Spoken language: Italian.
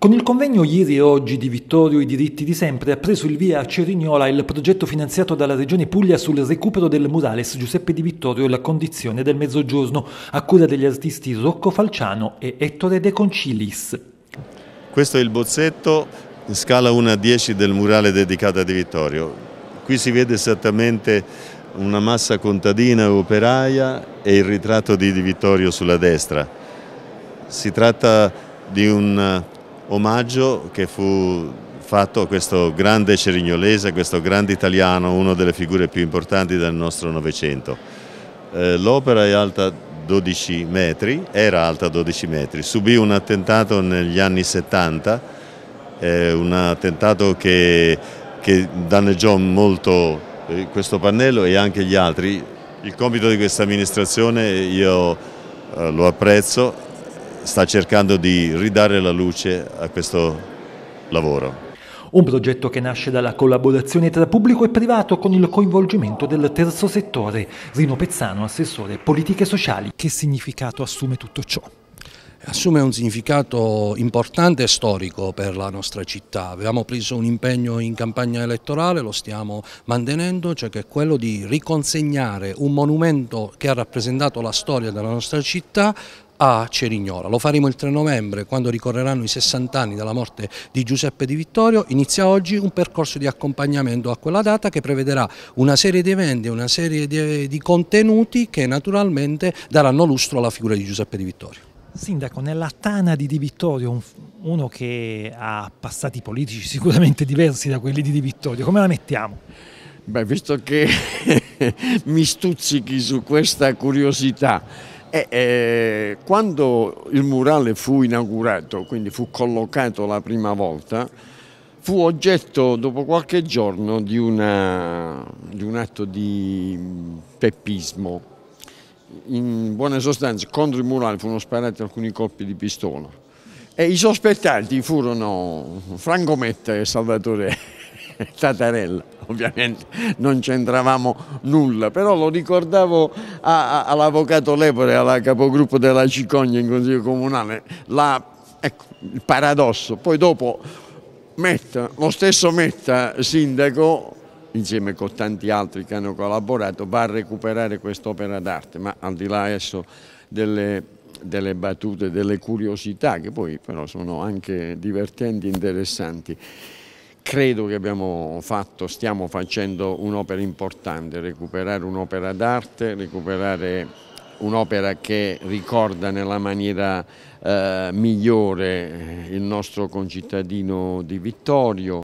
Con il convegno ieri e oggi di Vittorio i diritti di sempre ha preso il via a Cerignola il progetto finanziato dalla Regione Puglia sul recupero del murales Giuseppe Di Vittorio e la condizione del mezzogiorno a cura degli artisti Rocco Falciano e Ettore De Concilis. Questo è il bozzetto in scala 1 a 10 del murale dedicato a Di Vittorio. Qui si vede esattamente una massa contadina operaia e il ritratto di Di Vittorio sulla destra. Si tratta di un omaggio che fu fatto a questo grande cerignolese, questo grande italiano, una delle figure più importanti del nostro Novecento. Eh, L'opera è alta 12 metri, era alta 12 metri, subì un attentato negli anni 70, eh, un attentato che, che danneggiò molto eh, questo pannello e anche gli altri. Il compito di questa amministrazione io eh, lo apprezzo, sta cercando di ridare la luce a questo lavoro. Un progetto che nasce dalla collaborazione tra pubblico e privato con il coinvolgimento del terzo settore. Rino Pezzano, assessore politiche sociali. Che significato assume tutto ciò? assume un significato importante e storico per la nostra città. Avevamo preso un impegno in campagna elettorale, lo stiamo mantenendo, cioè che è quello di riconsegnare un monumento che ha rappresentato la storia della nostra città a Cerignola. Lo faremo il 3 novembre quando ricorreranno i 60 anni dalla morte di Giuseppe Di Vittorio. Inizia oggi un percorso di accompagnamento a quella data che prevederà una serie di eventi, una serie di, di contenuti che naturalmente daranno lustro alla figura di Giuseppe Di Vittorio. Sindaco, nella tana di Di Vittorio, uno che ha passati politici sicuramente diversi da quelli di Di Vittorio, come la mettiamo? Beh, visto che mi stuzzichi su questa curiosità, e, eh, quando il murale fu inaugurato, quindi fu collocato la prima volta, fu oggetto dopo qualche giorno di, una, di un atto di peppismo. In buona sostanza contro il murale furono sparati alcuni colpi di pistola e i sospettati furono Franco Metta e Salvatore Tatarella, ovviamente non c'entravamo nulla, però lo ricordavo all'avvocato Lepore, alla capogruppo della Cicogna in Consiglio Comunale, la, ecco, il paradosso. Poi dopo Metta, lo stesso Metta, sindaco, insieme con tanti altri che hanno collaborato, va a recuperare quest'opera d'arte, ma al di là adesso delle delle battute, delle curiosità che poi però sono anche divertenti e interessanti. Credo che abbiamo fatto, stiamo facendo un'opera importante, recuperare un'opera d'arte, recuperare un'opera che ricorda nella maniera eh, migliore il nostro concittadino di Vittorio.